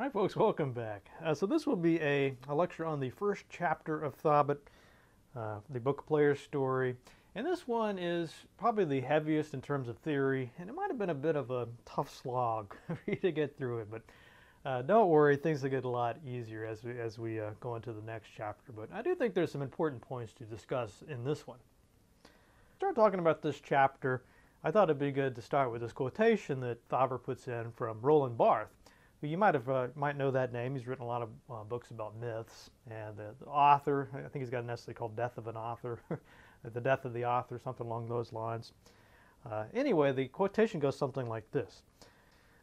Hi folks, welcome back. Uh, so this will be a, a, lecture on the first chapter of Thabet, uh, the Book Players story. And this one is probably the heaviest in terms of theory, and it might have been a bit of a tough slog for you to get through it, but uh, don't worry, things will get a lot easier as we, as we uh, go into the next chapter. But I do think there's some important points to discuss in this one. Start talking about this chapter, I thought it'd be good to start with this quotation that Thabet puts in from Roland Barthes you might have uh, might know that name. He's written a lot of uh, books about myths, and the, the, author, I think he's got an essay called "Death of an Author," "The Death of the Author," something along those lines. Uh, anyway, the quotation goes something like this: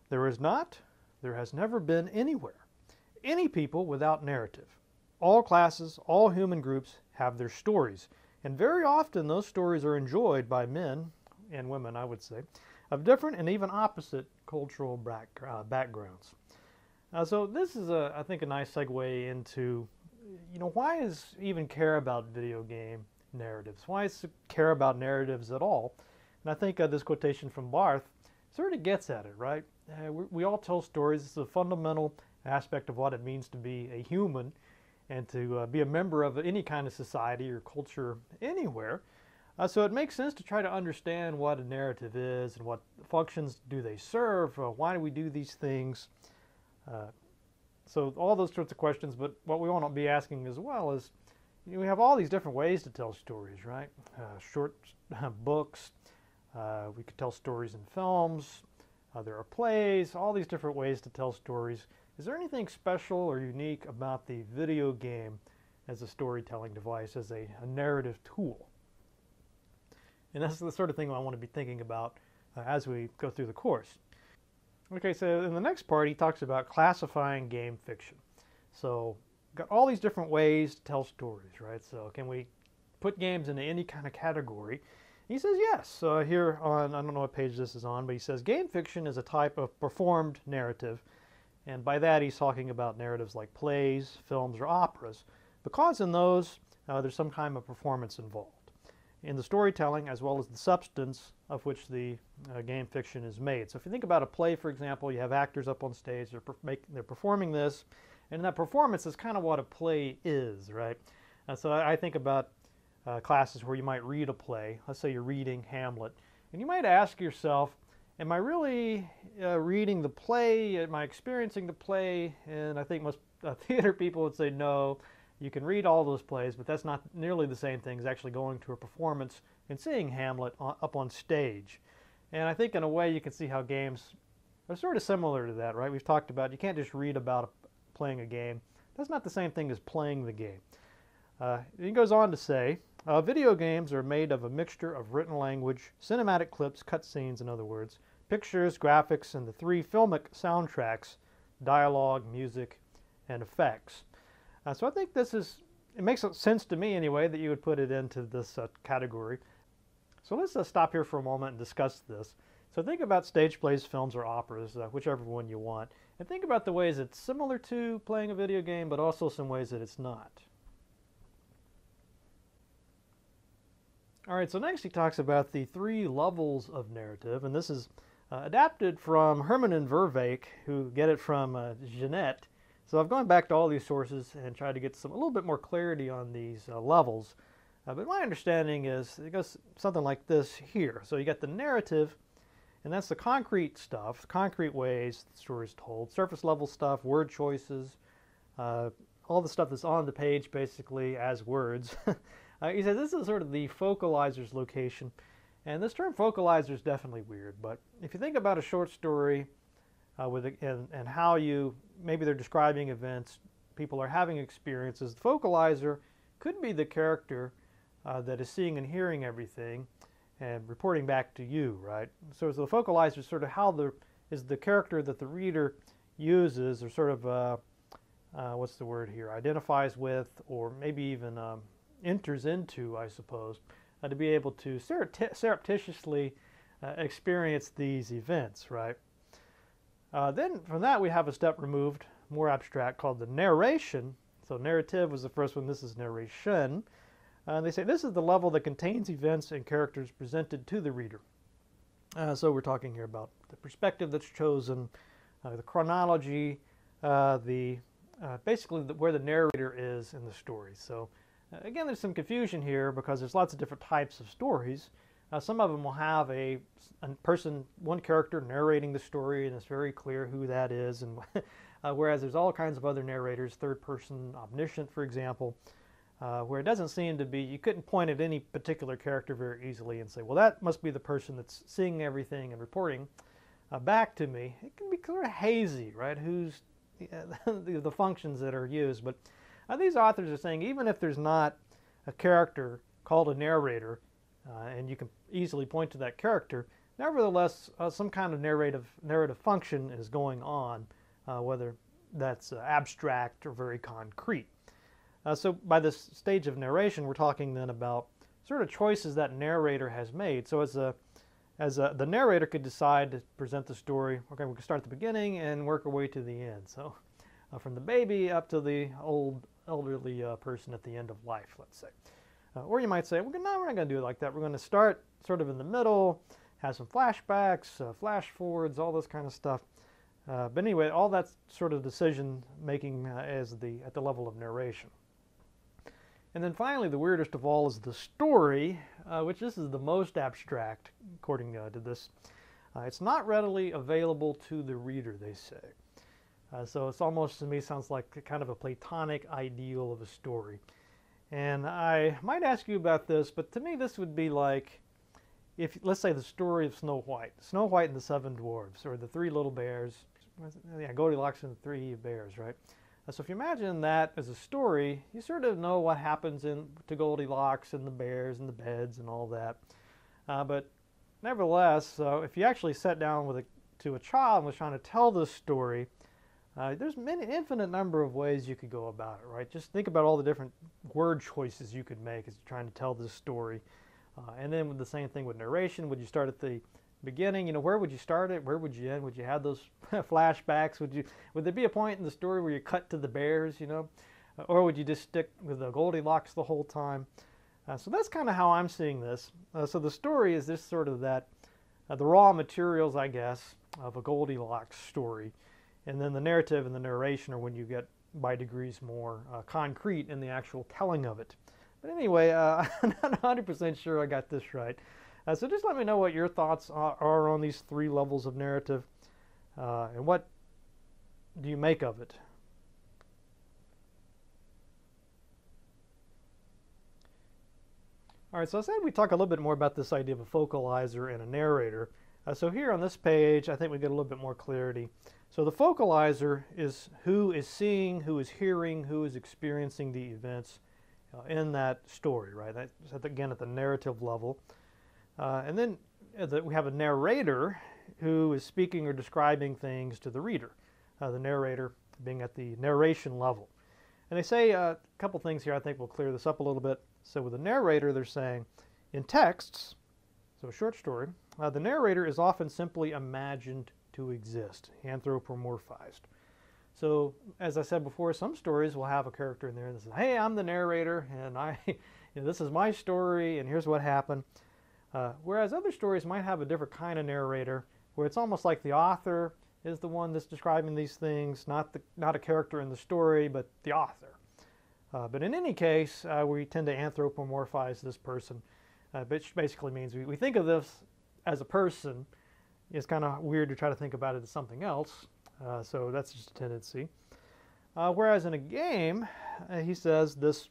"There is not, there has never been anywhere, any people without narrative. All classes, all human groups have their stories, and very often those stories are enjoyed by men and women, I would say." Of different and even opposite cultural back, uh, backgrounds. Uh, so this is, a, I think, a nice segue into, you know, why is even care about video game narratives? Why is care about narratives at all? And I think uh, this quotation from Barthes sort of gets at it, right? Uh, we, we, all tell stories. It's a fundamental aspect of what it means to be a human and to uh, be a member of any kind of society or culture anywhere. Uh, so it makes sense to try to understand what a narrative is and what functions do they serve, uh, why do we do these things, uh, so all those sorts of questions, but what we want to be asking as well is, you know, we have all these different ways to tell stories, right? Uh, short books, uh, we could tell stories in films, uh, there are plays, all these different ways to tell stories. Is there anything special or unique about the video game as a storytelling device, as a, a narrative tool? And that's the sort of thing I want to be thinking about uh, as we go through the course. Okay, so in the next part, he talks about classifying game fiction. So, got all these different ways to tell stories, right? So, can we put games into any kind of category? He says yes. Uh, here on, I don't know what page this is on, but he says game fiction is a type of performed narrative. And by that, he's talking about narratives like plays, films, or operas, because in those, uh, there's some kind of performance involved in the storytelling as well as the substance of which the uh, game fiction is made. So if you think about a play, for example, you have actors up on stage, they're, per they're performing this, and that performance is kind of what a play is, right? Uh, so I, I, think about uh, classes where you might read a play. Let's say you're reading Hamlet, and you might ask yourself, am I really uh, reading the play? Am I experiencing the play? And I think most uh, theater people would say no. You can read all those plays, but that's not nearly the same thing as actually going to a performance and seeing Hamlet on, up on stage. And I think in a way you can see how games are sort of similar to that, right? We've talked about you can't just read about a, playing a game. That's not the same thing as playing the game. Uh, he goes on to say, uh, video games are made of a mixture of written language, cinematic clips, cutscenes, in other words, pictures, graphics, and the three filmic soundtracks, dialogue, music, and effects. Uh, so I think this is, it makes sense to me anyway that you would put it into this uh, category. So let's uh, stop here for a moment and discuss this. So think about stage plays, films, or operas, uh, whichever one you want, and think about the ways it's similar to playing a video game, but also some ways that it's not. All right, so next he talks about the three levels of narrative, and this is uh, adapted from Herman and Vervaeck, who get it from uh, Genette, so I've gone back to all these sources and tried to get some a little bit more clarity on these uh, levels. Uh, but my understanding is it goes something like this here. So you got the narrative, and that's the concrete stuff, concrete ways the story is told, surface level stuff, word choices, uh, all the stuff that's on the page basically as words. uh, he says this is sort of the focalizer's location. And this term focalizer is definitely weird, but if you think about a short story uh, with and, and how you maybe they're describing events, people are having experiences. The focalizer could be the character uh, that is seeing and hearing everything and reporting back to you, right? So, so the focalizer is sort of how the is the character that the reader uses or sort of uh, uh, what's the word here identifies with or maybe even um, enters into, I suppose, uh, to be able to surreptitiously uh, experience these events, right? Uh, then from that we have a step removed, more abstract, called the narration. So narrative was the first one, this is narration. Uh, they say this is the level that contains events and characters presented to the reader. Uh, so we're talking here about the perspective that's chosen, uh, the chronology, uh, the uh, basically the, where the narrator is in the story. So again, there's some confusion here because there's lots of different types of stories. Uh, some of them will have a, a, person, one character narrating the story, and it's very clear who that is. And uh, whereas there's all kinds of other narrators, third person omniscient, for example, uh, where it doesn't seem to be, you couldn't point at any particular character very easily and say, well, that must be the person that's seeing everything and reporting uh, back to me. It can be sort of hazy, right? Who's the, the, functions that are used. But uh, these authors are saying even if there's not a character called a narrator, uh, and you can easily point to that character, nevertheless, uh, some kind of narrative narrative function is going on, uh, whether that's abstract or very concrete. Uh, so by this stage of narration, we're talking then about sort of choices that narrator has made. So as a as a, the narrator could decide to present the story, okay, we can start at the beginning and work our way to the end. So uh, from the baby up to the old elderly uh, person at the end of life, let's say. Uh, or you might say, well, no, we're not going to do it like that. We're going to start sort of in the middle, have some flashbacks, uh, flash forwards, all this kind of stuff. Uh, but anyway, all that sort of decision making uh, as the at the level of narration. And then finally, the weirdest of all is the story, uh, which this is the most abstract, according uh, to this. Uh, it's not readily available to the reader, they say. Uh, so it's almost, to me, sounds like kind of a Platonic ideal of a story. And I might ask you about this, but to me, this would be like, if let's say the story of Snow White, Snow White and the Seven Dwarfs, or the Three Little Bears, yeah, Goldilocks and the Three Bears, right? So if you imagine that as a story, you sort of know what happens in to Goldilocks and the bears and the beds and all that. Uh, but nevertheless, uh, if you actually sat down with a, to a child and was trying to tell this story, uh, there's many infinite number of ways you could go about it, right? Just think about all the different word choices you could make as you're trying to tell this story. Uh, and then with the same thing with narration, would you start at the beginning, you know, where would you start it? Where would you end? Would you have those flashbacks? Would you would there be a point in the story where you cut to the bears, you know, uh, or would you just stick with the Goldilocks the whole time? Uh, so that's kind of how I'm seeing this. Uh, so the story is this sort of that, uh, the raw materials, I guess, of a Goldilocks story, and then the narrative and the narration are when you get by degrees more uh, concrete in the actual telling of it. But anyway, uh, I'm not 100% sure I got this right. Uh, so just let me know what your thoughts are, are on these three levels of narrative uh, and what do you make of it. All right, so I said we talk a little bit more about this idea of a focalizer and a narrator. Uh, so here on this page, I think we get a little bit more clarity. So the focalizer is who is seeing, who is hearing, who is experiencing the events uh, in that story, right? That's again at the narrative level. Uh, and then uh, we have a narrator who is speaking or describing things to the reader, uh, the narrator being at the narration level. And they say uh, a couple things here I think will clear this up a little bit. So with the narrator, they're saying in texts, so a short story, uh, the narrator is often simply imagined to exist, anthropomorphized. So as I said before, some stories will have a character in there that says, hey, I'm the narrator, and I, you know, this is my story, and here's what happened. Uh, whereas other stories might have a different kind of narrator, where it's almost like the author is the one that's describing these things, not the not a character in the story, but the author. Uh, but in any case, uh, we tend to anthropomorphize this person, uh, which basically means we, we think of this as a person. It's kind of weird to try to think about it as something else, uh, so that's just a tendency. Uh, whereas in a game, he says this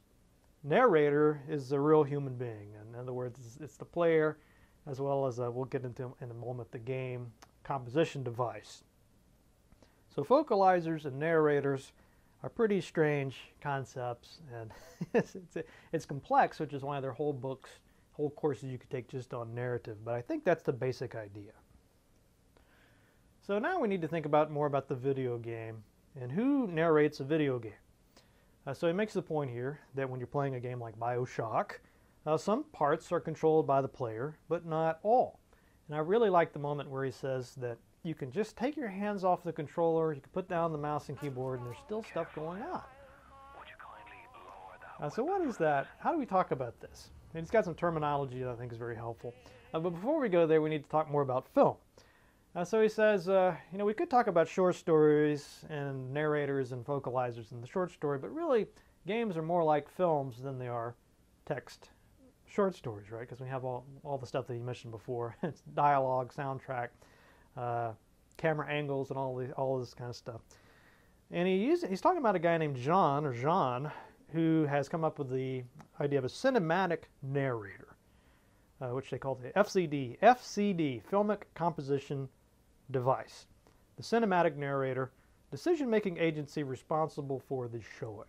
narrator is a real human being. In other words, it's, it's the player as well as uh, we'll get into in a moment the game composition device. So focalizers and narrators are pretty strange concepts and it's, it's, it's, complex, which is why there are whole books, whole courses you could take just on narrative. But I think that's the basic idea. So now we need to think about more about the video game and who narrates a video game. Uh, so he makes the point here that when you're playing a game like Bioshock, uh, some parts are controlled by the player, but not all. And I really like the moment where he says that you can just take your hands off the controller, you can put down the mouse and keyboard, and there's still stuff going on. Uh, so what is that? How do we talk about this? And he's got some terminology that I think is very helpful. Uh, but before we go there, we need to talk more about film. Uh, so he says, uh, you know, we could talk about short stories and narrators and focalizers in the short story, but really, games are more like films than they are text short stories, right? Because we have all, all the stuff that you mentioned before. it's dialogue, soundtrack, uh, camera angles, and all, the, all this kind of stuff. And he used, he's talking about a guy named John, or Jean, who has come up with the idea of a cinematic narrator, uh, which they call the FCD, FCD, Filmic Composition device, the cinematic narrator, decision-making agency responsible for the showing.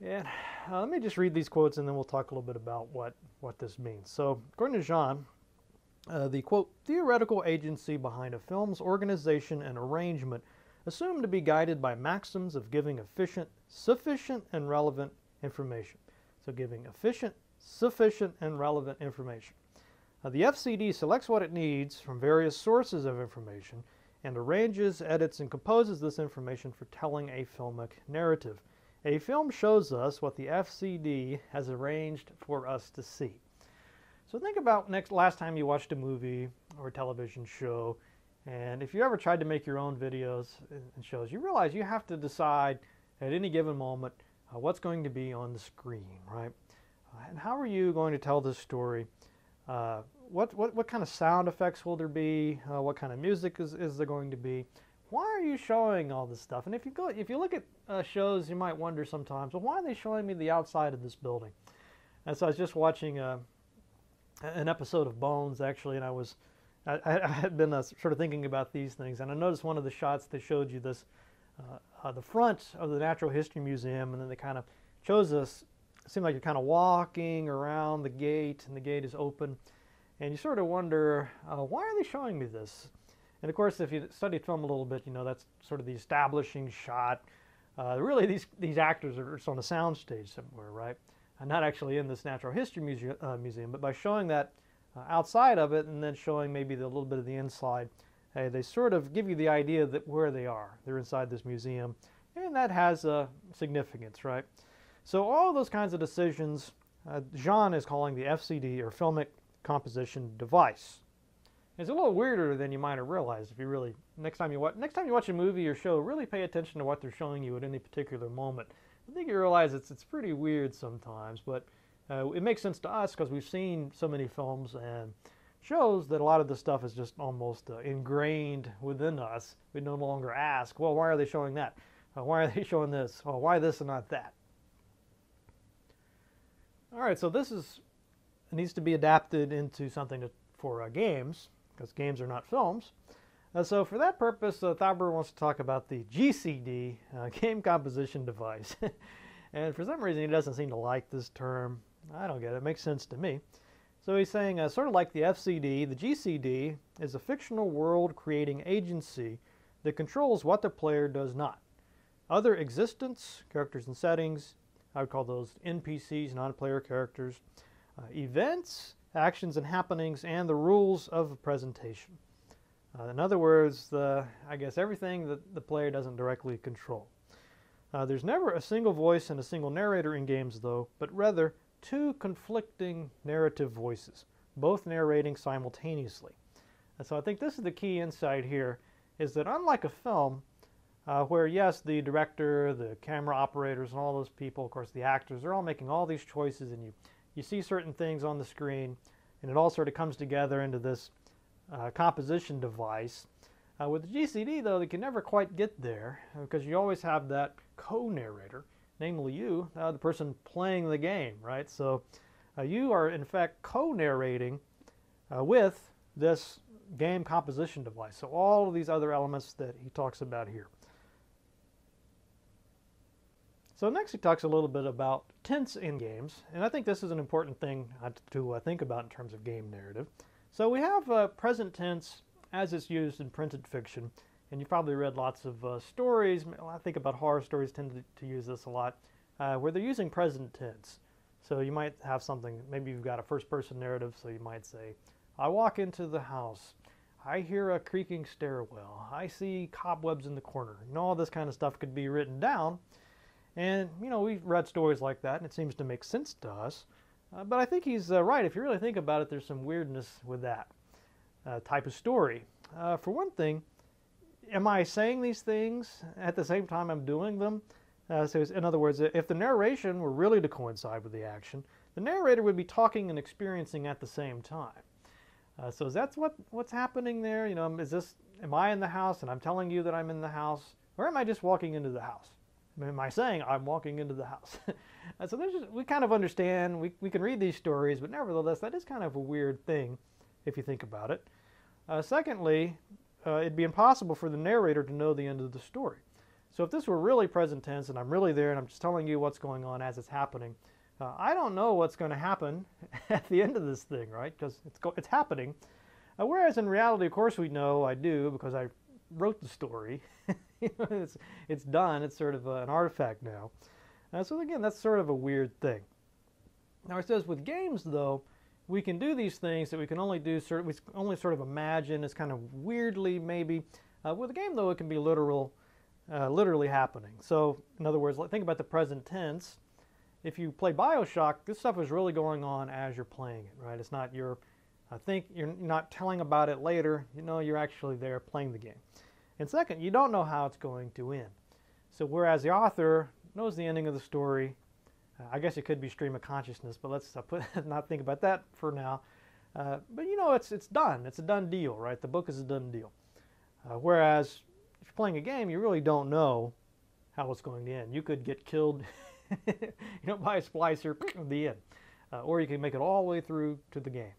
And uh, let me just read these quotes and then we'll talk a little bit about what, what this means. So, according to Jean, uh, the quote, theoretical agency behind a film's organization and arrangement assumed to be guided by maxims of giving efficient, sufficient, and relevant information. So, giving efficient, sufficient, and relevant information. Uh, the FCD selects what it needs from various sources of information and arranges, edits, and composes this information for telling a filmic narrative. A film shows us what the FCD has arranged for us to see. So think about next last time you watched a movie or a television show, and if you ever tried to make your own videos and shows, you realize you have to decide at any given moment uh, what's going to be on the screen, right? Uh, and how are you going to tell this story uh, what, what, what kind of sound effects will there be? Uh, what kind of music is, is there going to be? Why are you showing all this stuff? And if you go, if you look at uh, shows, you might wonder sometimes, well, why are they showing me the outside of this building? And so I was just watching uh, an episode of Bones actually, and I was, I, I had been uh, sort of thinking about these things, and I noticed one of the shots they showed you this, the front of the Natural History Museum, and then they kind of shows us seemed like you're kind of walking around the gate and the gate is open and you sort of wonder uh, why are they showing me this? And of course if you study film a little bit you know that's sort of the establishing shot. Uh, really these these actors are on a soundstage somewhere right? And not actually in this natural history muse uh, museum but by showing that uh, outside of it and then showing maybe a little bit of the inside hey, they sort of give you the idea that where they are. They're inside this museum and that has a significance right so all those kinds of decisions, uh, Jean is calling the FCD or filmic composition device. It's a little weirder than you might have realized if you really next time you watch next time you watch a movie or show, really pay attention to what they're showing you at any particular moment. I think you realize it's it's pretty weird sometimes, but uh, it makes sense to us because we've seen so many films and shows that a lot of the stuff is just almost uh, ingrained within us. We no longer ask, well, why are they showing that? Uh, why are they showing this? Well, why this and not that? All right, so this is needs to be adapted into something to, for uh, games because games are not films. Uh, so for that purpose, uh, wants to talk about the GCD, uh, Game Composition Device. and for some reason, he doesn't seem to like this term. I don't get it. It makes sense to me. So he's saying, uh, sort of like the FCD, the GCD is a fictional world creating agency that controls what the player does not. Other existence, characters and settings, I would call those NPCs, non-player characters, uh, events, actions and happenings, and the rules of a presentation. Uh, in other words, the, I guess everything that the player doesn't directly control. Uh, there's never a single voice and a single narrator in games, though, but rather two conflicting narrative voices, both narrating simultaneously. And so I think this is the key insight here, is that unlike a film, uh, where yes, the director, the camera operators, and all those people, of course, the actors, they're all making all these choices, and you you see certain things on the screen, and it all sort of comes together into this uh, composition device. Uh, with the GCD, though, they can never quite get there because you always have that co-narrator, namely you, uh, the person playing the game, right? So uh, you are in fact co-narrating uh, with this game composition device. So all of these other elements that he talks about here. So next he talks a little bit about tense in games, and I think this is an important thing to uh, think about in terms of game narrative. So we have uh, present tense as it's used in printed fiction, and you've probably read lots of uh, stories, I think about horror stories tend to, to use this a lot, uh, where they're using present tense. So you might have something, maybe you've got a first person narrative, so you might say, I walk into the house, I hear a creaking stairwell, I see cobwebs in the corner. You know, all this kind of stuff could be written down, and, you know, we've read stories like that, and it seems to make sense to us. Uh, but I think he's uh, right. If you really think about it, there's some weirdness with that uh, type of story. uh, for one thing, am I saying these things at the same time I'm doing them? Uh, so, in other words, if the narration were really to coincide with the action, the narrator would be talking and experiencing at the same time. Uh, so, that's what what's happening there. You know, is this am I in the house and I'm telling you that I'm in the house, or am I just walking into the house? Am I saying I'm walking into the house? so there's just, we kind of understand, we, we can read these stories, but nevertheless, that is kind of a weird thing if you think about it. Uh, secondly, uh, it'd be impossible for the narrator to know the end of the story. So if this were really present tense and I'm really there and I'm just telling you what's going on as it's happening, uh, I don't know what's going to happen at the end of this thing, right? Because it's, it's happening. Uh, whereas in reality, of course, we know I do because I wrote the story. it's, it's done. It's sort of an artifact now. Uh, so again, that's sort of a weird thing. Now it says with games, though, we can do these things that we can only do, sort of, we only sort of imagine. It's kind of weirdly maybe. Uh, with a game, though, it can be literal, uh, literally happening. So in other words, think about the present tense. If you play Bioshock, this stuff is really going on as you're playing it, right? It's not your I think you're not telling about it later. You know you're actually there playing the game. And second, you don't know how it's going to end. So whereas the author knows the ending of the story, uh, I guess it could be stream of consciousness, but let's uh, put, not think about that for now. Uh, but you know it's it's done. It's a done deal, right? The book is a done deal. Uh, whereas if you're playing a game, you really don't know how it's going to end. You could get killed, you know, by a splicer the end, uh, or you can make it all the way through to the game.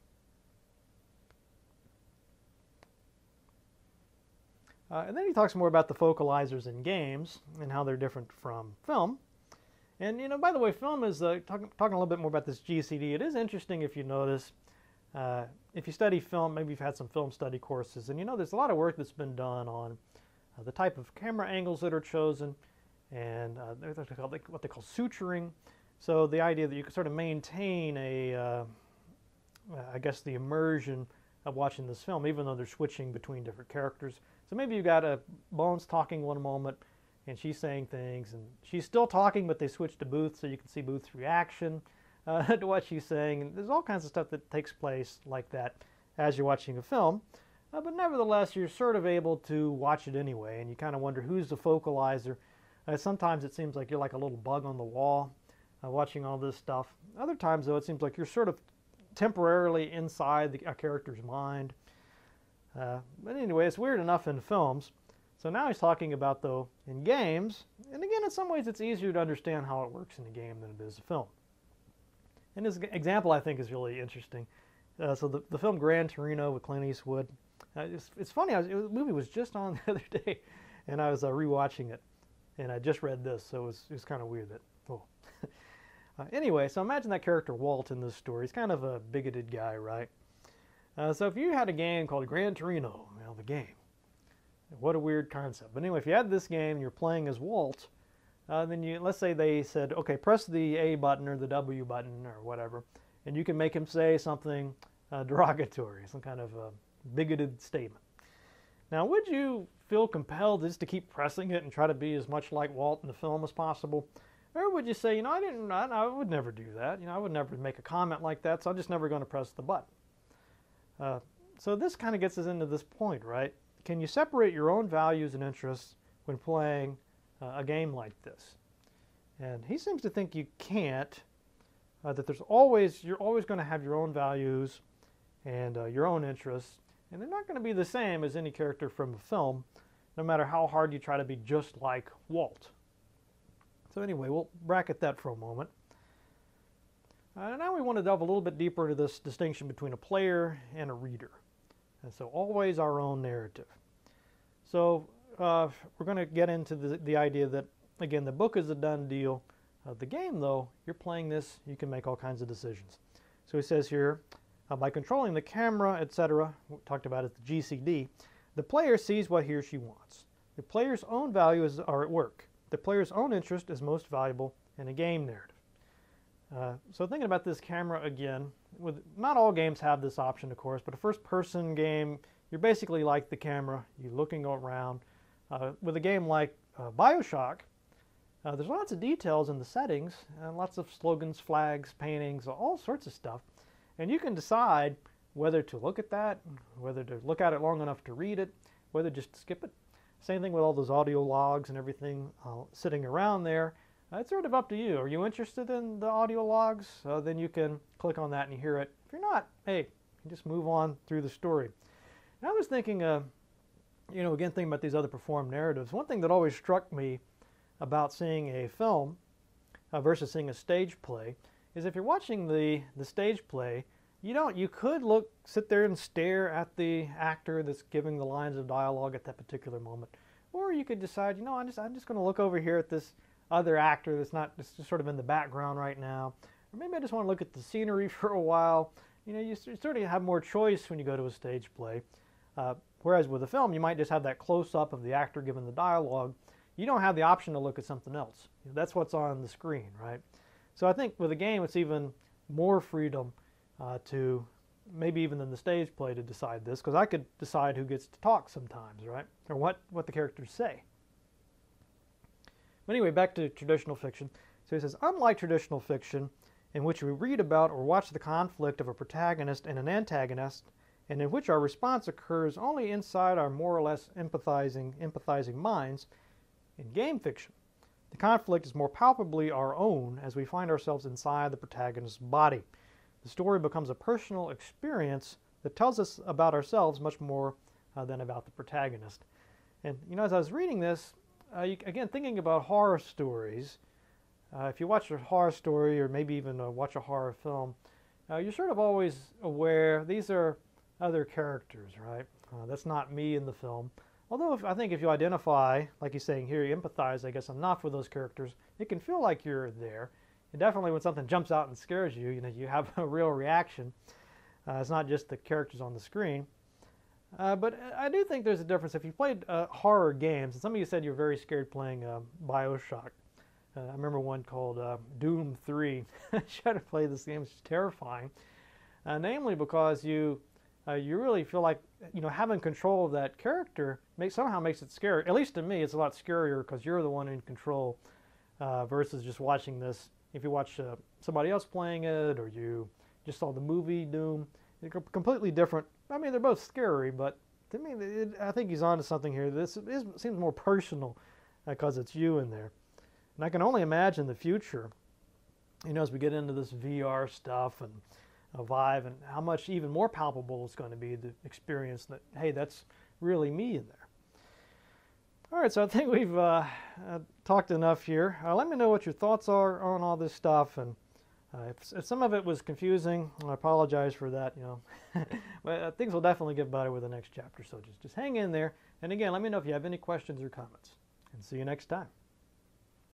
Uh, and then he talks more about the focalizers in games and how they're different from film. And, you know, by the way, film is, uh, talk, talking a little bit more about this GCD, it is interesting if you notice, uh, if you study film, maybe you've had some film study courses, and you know there's a lot of work that's been done on uh, the type of camera angles that are chosen, and uh, what they call suturing. So the idea that you can sort of maintain a, uh, I guess, the immersion of watching this film, even though they're switching between different characters. So maybe you've got a Bones talking one moment and she's saying things and she's still talking but they switch to Booth so you can see Booth's reaction uh, to what she's saying. And there's all kinds of stuff that takes place like that as you're watching a film. Uh, but nevertheless, you're sort of able to watch it anyway and you kind of wonder who's the focalizer. Uh, sometimes it seems like you're like a little bug on the wall uh, watching all this stuff. Other times though it seems like you're sort of temporarily inside the, a character's mind. Uh, but anyway, it's weird enough in films. So now he's talking about, though, in games. And again, in some ways, it's easier to understand how it works in a game than it is a film. And his example, I think, is really interesting. Uh, so the, the film Gran Torino with Clint Eastwood. Uh, it's, it's funny, was, it, the movie was just on the other day, and I was uh, rewatching it. And I just read this, so it was, was kind of weird that, oh. Uh, anyway, so imagine that character Walt in this story. He's kind of a bigoted guy, right? Uh, so if you had a game called Gran Torino, well, the game, what a weird concept. But anyway, if you had this game and you're playing as Walt, uh, then you let's say they said, okay, press the A button or the W button or whatever, and you can make him say something uh, derogatory, some kind of bigoted statement. Now, would you feel compelled just to keep pressing it and try to be as much like Walt in the film as possible? Or would you say, you know, I didn't, I, I would never do that. You know, I would never make a comment like that, so I'm just never going to press the button. Uh, so this kind of gets us into this point, right? Can you separate your own values and interests when playing uh, a game like this? And he seems to think you can't. Uh, that there's always you're always going to have your own values and uh, your own interests, and they're not going to be the same as any character from a film, no matter how hard you try to be just like Walt. So anyway, we'll bracket that for a moment. Uh, now we want to delve a little bit deeper into this distinction between a player and a reader. And so always our own narrative. So uh, we're going to get into the, the idea that, again, the book is a done deal. Uh, the game, though, you're playing this, you can make all kinds of decisions. So he says here, uh, by controlling the camera, etc., we talked about it, the GCD, the player sees what he or she wants. The player's own values are at work. The player's own interest is most valuable in a game narrative. Uh, so thinking about this camera again, with not all games have this option, of course, but a first-person game, you're basically like the camera. You're looking around. Uh, with a game like uh, Bioshock, uh, there's lots of details in the settings, and lots of slogans, flags, paintings, all sorts of stuff. And you can decide whether to look at that, whether to look at it long enough to read it, whether just to skip it. Same thing with all those audio logs and everything uh, sitting around there. Uh, it's sort of up to you. Are you interested in the audio logs? Uh, then you can click on that and hear it. If you're not, hey, you just move on through the story. And I was thinking, uh, you know, again, thinking about these other performed narratives. One thing that always struck me about seeing a film uh, versus seeing a stage play is if you're watching the, the stage play, you don't, you could look, sit there and stare at the actor that's giving the lines of dialogue at that particular moment. Or you could decide, you know, I'm just, I'm just going to look over here at this other actor that's not just sort of in the background right now. Or maybe I just want to look at the scenery for a while. You know, you sort of have more choice when you go to a stage play. Uh, whereas with a film, you might just have that close-up of the actor giving the dialogue. You don't have the option to look at something else. That's what's on the screen, right? So I think with a game, it's even more freedom uh, to maybe even in the stage play to decide this because I could decide who gets to talk sometimes, right? Or what, what the characters say. But anyway, back to traditional fiction. So he says, unlike traditional fiction, in which we read about or watch the conflict of a protagonist and an antagonist, and in which our response occurs only inside our more or less empathizing, empathizing minds, in game fiction, the conflict is more palpably our own as we find ourselves inside the protagonist's body. The story becomes a personal experience that tells us about ourselves much more uh, than about the protagonist. And you know, as I was reading this, uh, you, again, thinking about horror stories, uh, if you watch a horror story or maybe even uh, watch a horror film, uh, you're sort of always aware these are other characters, right? Uh, that's not me in the film. Although if, I think if you identify, like he's saying here, you empathize, I guess, enough with those characters, it can feel like you're there. And definitely when something jumps out and scares you, you know, you have a real reaction. Uh, it's not just the characters on the screen. Uh, but I do think there's a difference. If you played uh, horror games, and some of you said you're very scared playing uh, Bioshock. Uh, I remember one called uh, Doom 3. I tried to play this game, it's terrifying. namely because you you really feel like you know having control of that character makes somehow makes it scary. At least to me, it's a lot scarier because you're the one in control versus just watching this if you watch uh, somebody else playing it or you just saw the movie Doom, they're completely different. I mean, they're both scary, but to me, it, I think he's onto something here. This is, seems more personal because uh, it's you in there. And I can only imagine the future, you know, as we get into this VR stuff and uh, Vive and how much even more palpable it's going to be the experience that, hey, that's really me in there. All right, so I think we've uh, uh, talked enough here. Uh, let me know what your thoughts are on all this stuff, and uh, if, if, some of it was confusing, I apologize for that. You know, but uh, things will definitely get better with the next chapter. So just just hang in there. And again, let me know if you have any questions or comments. And see you next time.